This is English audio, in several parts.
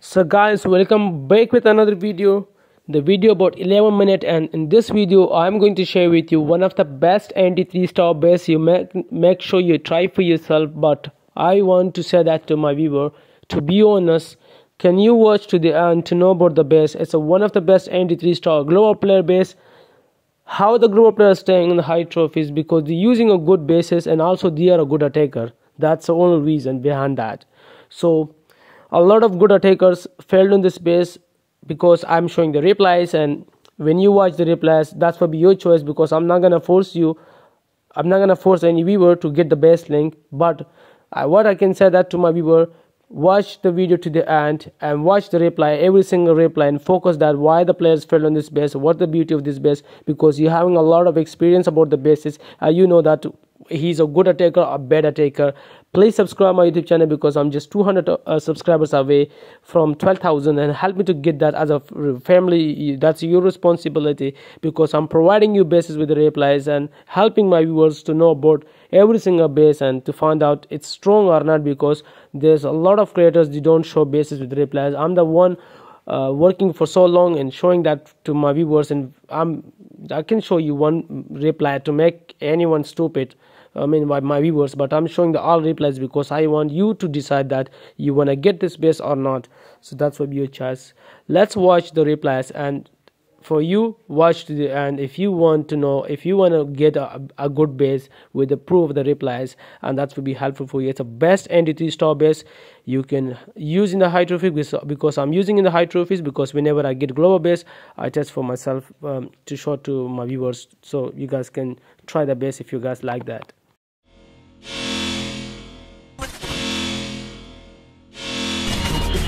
so guys welcome back with another video. The video about 11 minute and in this video i'm going to share with you one of the best anti 3 star base you make make sure you try for yourself but i want to say that to my viewer to be honest can you watch to the end to know about the base it's a, one of the best anti 3 star global player base how the global players staying in the high trophies because they're using a good basis and also they are a good attacker. That's the only reason behind that. So a lot of good attackers failed on this base because I'm showing the replies and when you watch the replies that's be your choice because I'm not gonna force you I'm not gonna force any viewer to get the best link. But I, what I can say that to my viewer watch the video to the end and watch the reply every single reply and focus that why the players failed on this base what the beauty of this base because you're having a lot of experience about the bases. And you know that he's a good attacker a bad attacker please subscribe my youtube channel because i'm just 200 uh, subscribers away from 12000 and help me to get that as a family. That's your responsibility because i'm providing you bases with the replies and helping my viewers to know about every single base and to find out it's strong or not because there's a lot of creators they don't show bases with replies. I'm the one uh, working for so long and showing that to my viewers and i'm i can show you one reply to make anyone stupid I mean my, my viewers but I'm showing the all replies because I want you to decide that you want to get this base or not. So that's what your choice. Let's watch the replies and for you watch to the end if you want to know if you want to get a, a good base with the proof of the replies and that will be helpful for you. It's a best anti 3 star base. You can use in the high trophies because i'm using in the high trophies because whenever i get global base i test for myself um, to show to my viewers. So you guys can try the base if you guys like that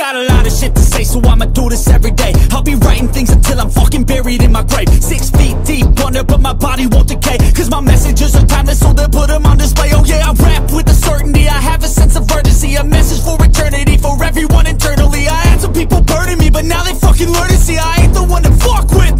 got a lot of shit to say So I'ma do this every day. I'll be writing things until I'm fucking buried in my grave. Six feet deep under, but my body won't decay Cause my messages are timeless, so they'll put them on display. Oh yeah, I rap with a certainty. I have a sense of urgency A message for eternity, for everyone internally. I had some people burning me, but now they fucking learn to see. I ain't the one to fuck with,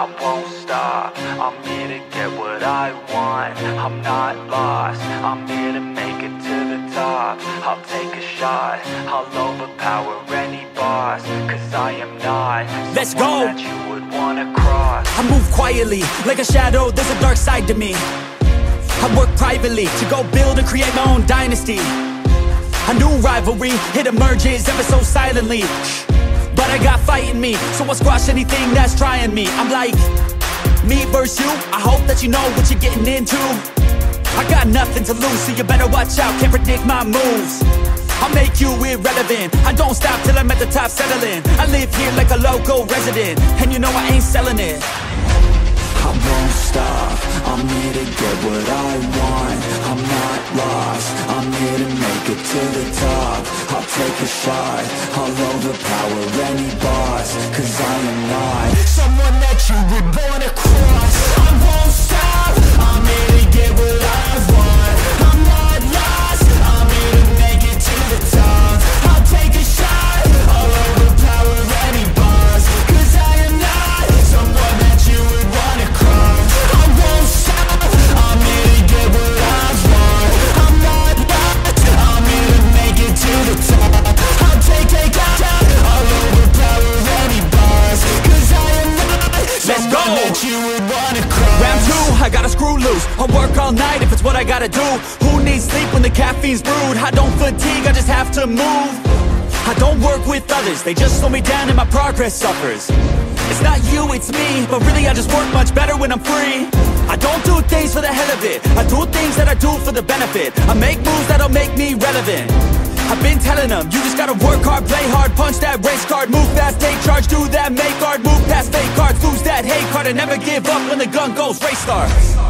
I won't stop. I'm here to get what I want. I'm not lost. I'm here to make it to the top. I'll take a shot. I'll overpower any boss. Cause I am not. Let's go. I move quietly, like a shadow. There's a dark side to me. I work privately to go build and create my own dynasty. A new rivalry, it emerges ever so silently but I got fight in me, so I'll squash anything that's trying me. I'm like, me versus you, I hope that you know what you're getting into. I got nothing to lose, so you better watch out, can't predict my moves. I'll make you irrelevant. I don't stop till I'm at the top settling. I live here like a local resident And you know I ain't selling it. I won't stop, I'm here to get what I want. I'm not lost, I'm here to make it to the top. I'll take a shot, I'll overpower any boss Cause I am not. Someone that you would wanna cross screw loose. I'll work all night if it's what I gotta do. Who needs sleep when the caffeine's brewed? I don't fatigue, I just have to move. I don't work with others, they just slow me down and my progress suffers. It's not you, it's me, but really I just work much better when I'm free. I don't do things for the hell of it, I do things that I do for the benefit. I make moves that'll make me relevant. I've been telling them, you just gotta work hard, play hard, punch that race card, move fast, take charge, do that, make art, move past fake cards, lose that hate card, and never give up when the gun goes, race start.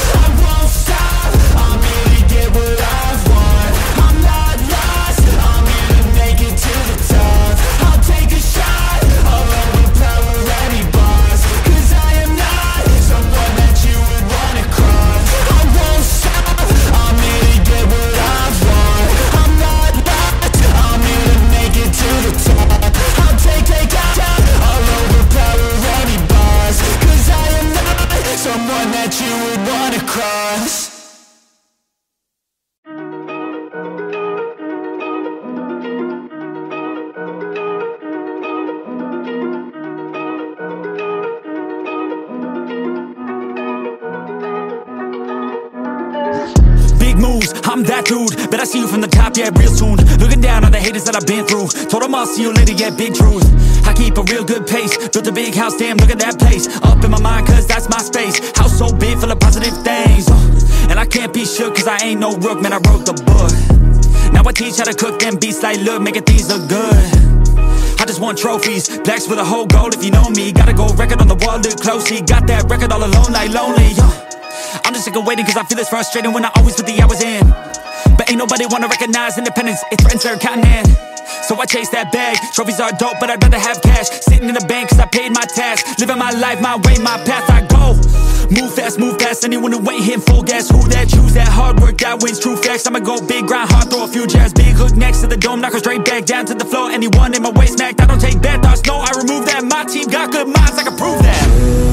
I'm that dude. Bet I see you from the top, yeah, real soon. Looking down on the haters that I've been through. Told them I'll see you later, yeah, big truth. I keep a real good pace. Built a big house, damn, look at that place. Up in my mind, cause that's my space. House so big, full of positive things. Uh, And I can't be shook, cause I ain't no rook, man, I wrote the book. Now I teach how to cook them beats like, look, making things look good. I just want trophies, blacks with a whole gold if you know me. Gotta go record on the wall, look closely. Got that record all alone, like lonely. Uh, I'm just sick of waiting cause I feel it's frustrating when I always put the hours in. But ain't nobody wanna recognize independence, it threatens their continent. So I chase that bag, trophies are dope but I'd rather have cash. Sitting in the bank cause I paid my tax. Living my life, my way, my path, I go. Move fast, move past anyone who ain't hitting full gas. Who that choose that hard work, that wins true facts. I'ma go big, grind hard, throw a few jabs. Big hook next to the dome, knock her straight back Down to the floor, anyone in my way smacked. I don't take bad thoughts, no, I remove that. My team got good minds, I can prove that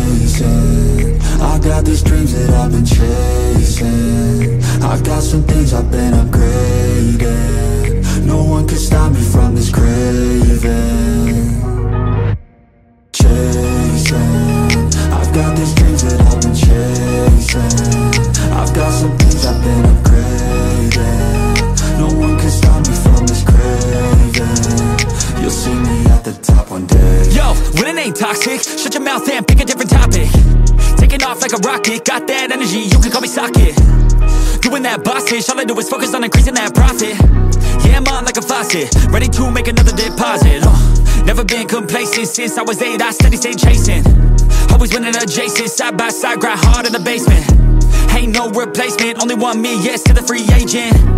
I got these dreams that I've been chasing. I got some things I've been upgrading. No one off like a rocket, got that energy, you can call me socket. Doing that boss all I do is focus on increasing that profit. Yeah, I'm on like a faucet, ready to make another deposit. Uh, never been complacent since I was eight, I steady stay chasing. Always winning adjacent, side by side, grind hard in the basement. Ain't no replacement, only one me, yes to the free agent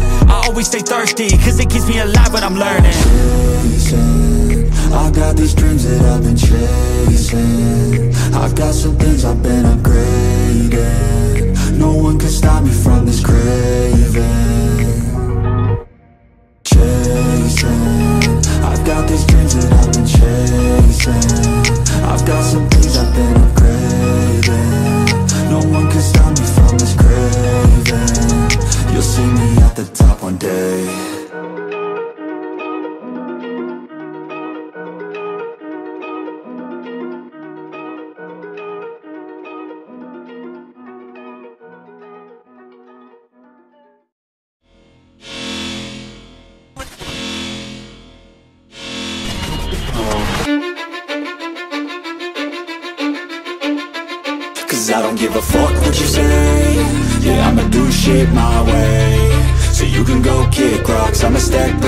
I always stay thirsty, cause it keeps me alive when I'm learning. Chasing I got these dreams that I've been chasing. I got some things I've been upgrading. No one can stop me from this craving. Chasing give a fuck what you say. Yeah, I'ma do shit my way. So you can go kick rocks, I'ma stack